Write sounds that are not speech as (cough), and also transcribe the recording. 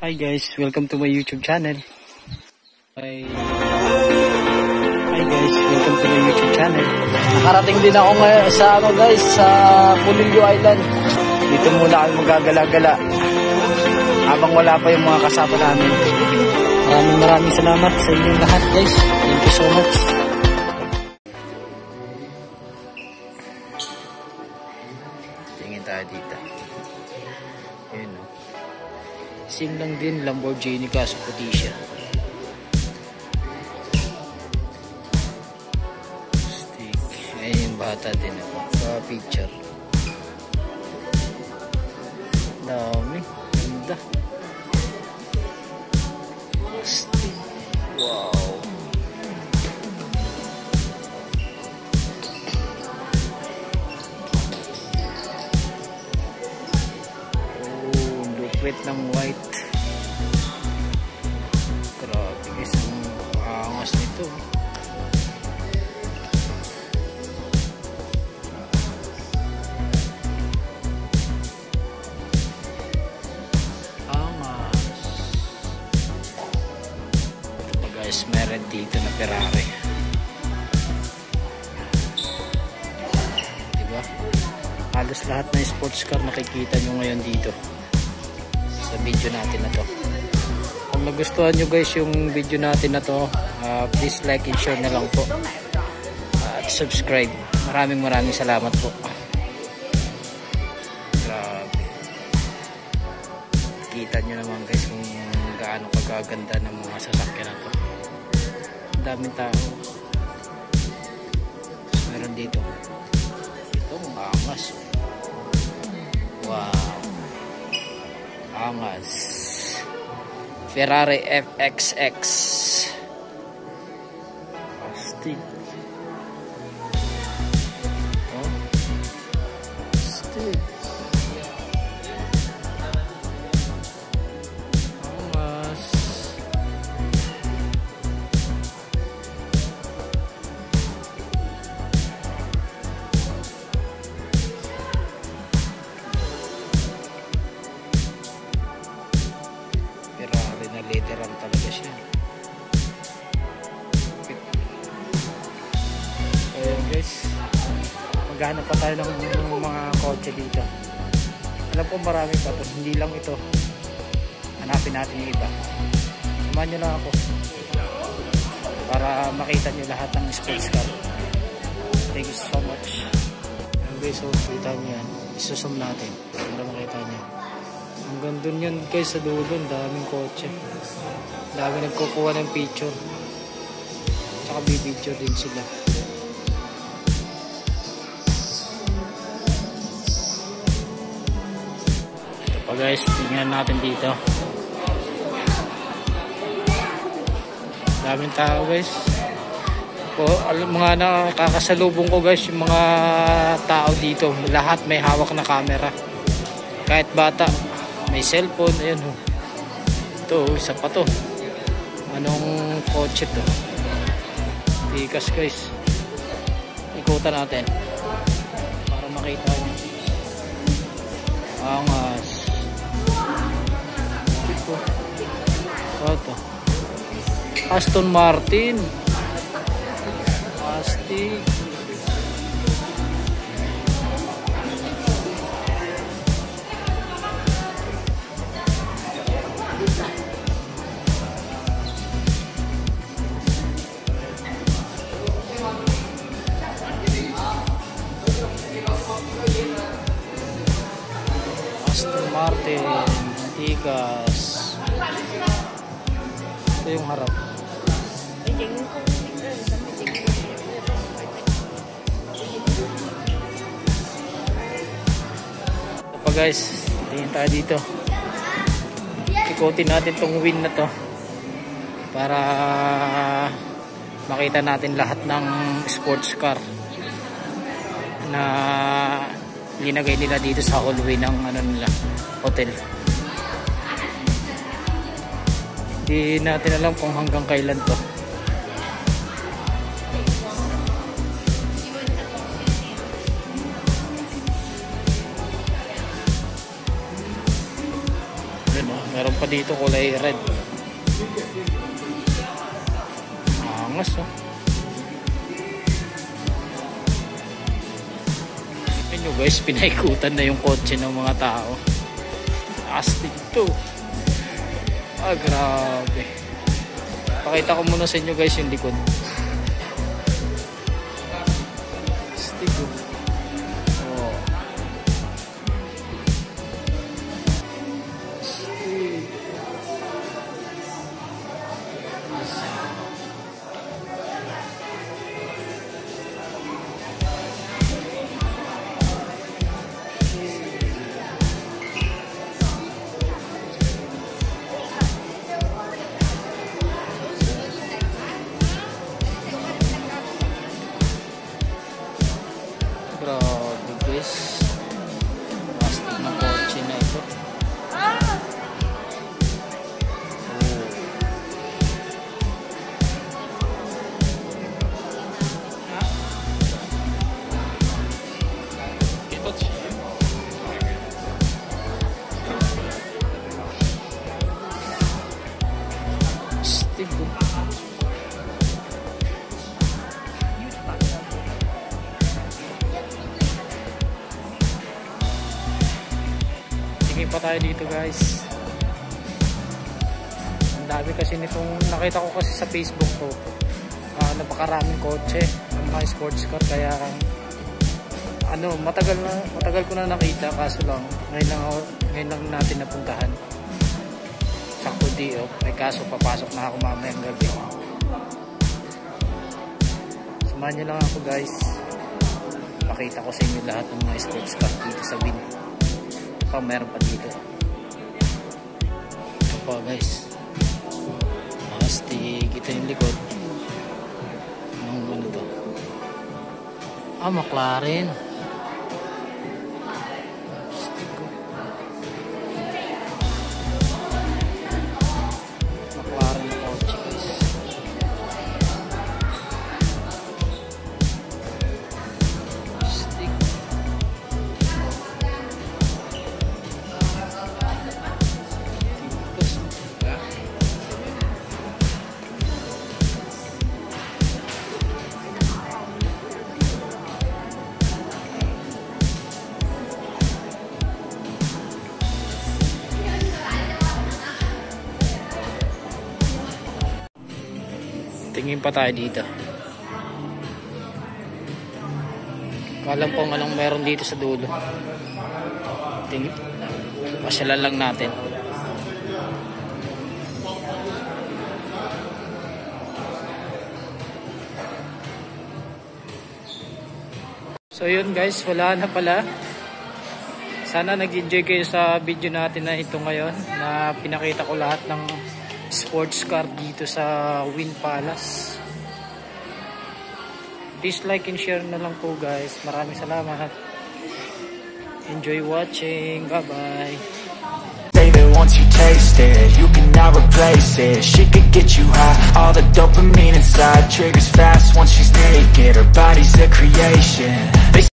Hi guys, welcome to my YouTube channel. Hi. Hi guys, welcome to my YouTube channel. Nakarating din ako ngayon sa ano guys, sa Pulilio Island. Dito muna kami magagala-gala. Habang wala pa yung mga kasama namin. Maraming maraming salamat sa inyong lahat guys. Thank you so much. Same lang din Lamborghini kaso puti siya. Stick. Ayan yung bata din ako. Sa picture. Dami. Ganda. Stick. Wow. Lupit ng white. Grabe guys, ang angas nito. Angas. Ito pa guys, meron dito na Ferrari. Diba? Halos lahat ng sports car nakikita nyo ngayon dito sa video natin na to. Kung nagustuhan nyo guys yung video natin na to, uh, please like and share na lang po. at subscribe. Maraming maraming salamat po. Grabe. Kita nyo naman guys kung gaano kagaganda ng mga sasakyan na to. Daming tao. Meron dito. Angas. Ferrari FXX. Maghanap pa tayo ng, ng mga kotse dito. Alam ko marami pa to. Hindi lang ito. Hanapin natin yung iba. Samahan nyo lang ako. Para makita nyo lahat ng sports car. Thank you so much. Guys, so kita nyo yan. Isusum natin. Para makita nyo. Hanggang dun yun guys sa dulo, daming kotse. Dami nagkukuha ng picture. Tsaka bibidyo din sila. Guys, tingnan natin dito. Daming tao guys. Po, mga nakakasalubong ko guys, yung mga tao dito, lahat may hawak na camera. Kahit bata, may cellphone, ayan ho. Ito, isa pa to. Anong kotse to? Tikas guys. Ikutan natin. Para makita nyo. Angas. Ito. Aston Martin. Pasti. Aston Martin tiga. Ito yung harap. Ito pa guys, tingin tayo dito. Ikutin natin tong win na to. Para makita natin lahat ng sports car na linagay nila dito sa hallway ng ano nila, hotel. Hindi natin alam kung hanggang kailan to. Meron pa dito kulay red. Angas oh. Ayun guys, (laughs) pinaikutan na yung kotse ng mga tao. Astig to. Ah, grabe. Pakita ko muna sa inyo guys yung likod. Oh. Oh. Oh. Tingin pa tayo dito guys. Ang dami kasi nitong nakita ko kasi sa Facebook ko. Uh, napakaraming kotse ng mga sports car kaya ano matagal na matagal ko na nakita kaso lang ngayon lang, ngayon lang natin napuntahan sakto di oh. may kaso papasok na ako mamayang gabi. Samahan nyo lang ako guys. Pakita ko sa inyo lahat ng mga sports car dito sa Win. Pa meron pa dito. Ito pa guys. Astig ito yung likod. Anong ano to? Ah McLaren. astig Tingin pa tayo dito. Kalam ko anong meron dito sa dulo. Tingin. Pasyalan lang natin. So yun guys, wala na pala. Sana nag-enjoy kayo sa video natin na ito ngayon na pinakita ko lahat ng sports car dito sa Win Palace. Please like and share na lang po guys. Maraming salamat. Enjoy watching. Bye-bye. Once you taste it, you cannot replace it She could get you high, all the dopamine inside Triggers fast once she's naked, her body's a creation